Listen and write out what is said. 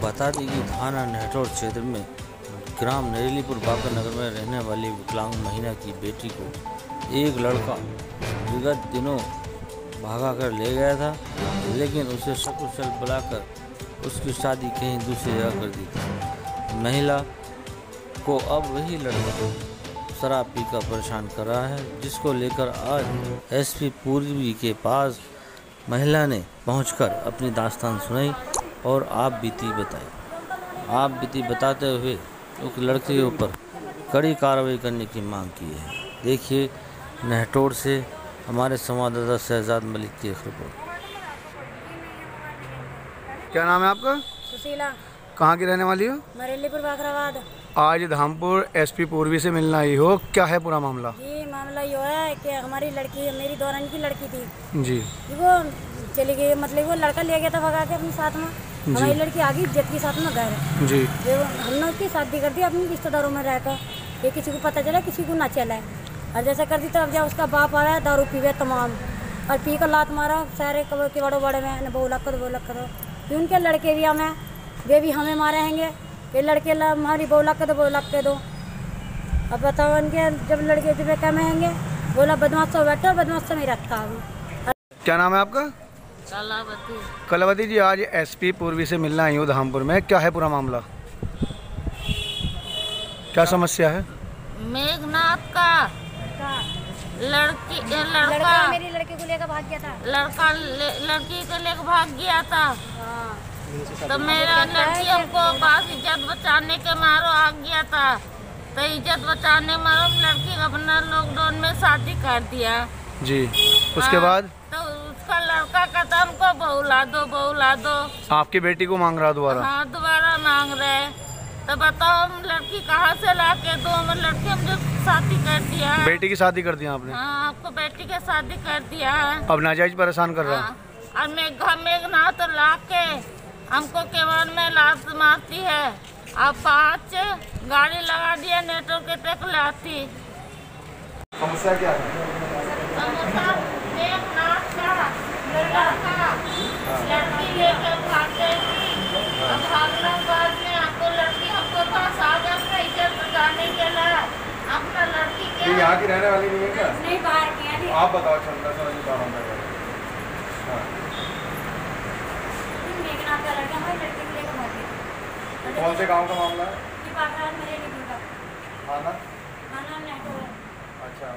शादी कि थाना नेहटौर क्षेत्र में ग्राम नरेलीपुर बाकर नगर में रहने वाली विकलांग महिला की बेटी को एक लड़का विगत दिनों भागा कर ले गया था, लेकिन उसे सकुशल बुलाकर उसकी शादी कहीं दूसरी जगह कर दी थी। महिला को अब वही लड़का शराब पी पीकर परेशान कर रहा है, जिसको लेकर आज एसपी पूर्वी के पास महिला ने पहुंचकर अपनी दास्तान सुनाई। और आप बीती बताई आप बीती बताते हुए उस लड़के के ऊपर कड़ी कार्रवाई करने की मांग की है। देखिए नहटोड़ से हमारे संवाददाता शहजाद मलिक की एक रिपोर्ट। क्या नाम है आपका? सुशीला। कहाँ की रहने वाली हो? मरेलीपुर बाखराबाद। आज धामपुर एसपी पूर्वी से मिलना आई हो। क्या है पूरा मामला? जी मामला यो है कि हमारी लड़की मेरी दौरान की लड़की थी। जी वो चली गई मतलब वो लड़का ले गया था भगा के अपने साथ में। हमारी लड़की आ गई इज़्ज़त के साथ में घर जी। जो हमने उसकी शादी कर दी अपनी रिश्तेदारों में रहकर। ये किसी को पता चला किसी को ना चला और जैसा कर दी तो अब जब उसका बाप आया दारू पीवे तमाम। और पी कर लात मारा सारे के बड़े बड़े में लख दो लख दो। फिर उनके लड़के भी हमें वे भी हमें मारेंगे ये लड़के ला- हमारी बहु लख दो बहु लख के दो। अब बताओ उनके जब लड़के जब कम रहेंगे बोला बदमाश तो बैठो बदमाश तो नहीं रखता अभी। क्या नाम है आपका? कलावती। कलावती जी आज एसपी पूर्वी से मिलना आई हूँ धामपुर में। क्या है पूरा मामला? क्या समस्या है? मेघनाथ का लड़की लड़का लड़का। मेरी लड़के को लेकर भाग गया था। लड़का ले- लड़की को लेकर भाग गया था। हाँ। तो मेरा लड़की हमको पास इज़्ज़त बचाने के मारो आ गया था। तो इज़्ज़त बचाने मारो लड़की अपना लॉकडाउन में शादी कर दिया। जी। उसके हाँ, बाद? तो हमको बहुला दो बहुला दो। आपकी बेटी को मांग रहा दोबारा? हाँ दोबारा मांग रहे तो बताओ हम लड़की कहाँ से ला के दो? हम लड़की हम जो शादी कर दिया है। बेटी की शादी कर दिया आपने? हाँ आपको बेटी के शादी कर दिया है। अब नाजायज परेशान कर रहा हाँ, और मेघा मेघना तो ला के हमको केवल में लात मारती है। अब पाँच गाड़ी लगा दिया नेटो के टेक लाती समस्या क्या है? समोसा मेघनाथ का लड़का लड़की लेके भागे अब बाद में हमको लड़की हमको पास आ गया अपना इज़्ज़त बचाने के लिए अपना लड़की के यहाँ की रहने वाली नहीं है क्या नहीं बाहर गया नहीं आप बताओ चंदा सर जी मेघनाथ का को लेकर भाग गया कौन से गाँव का मामला है? ये बाखराबाद मरेलीपुर का थाना खाना नेटो अच्छा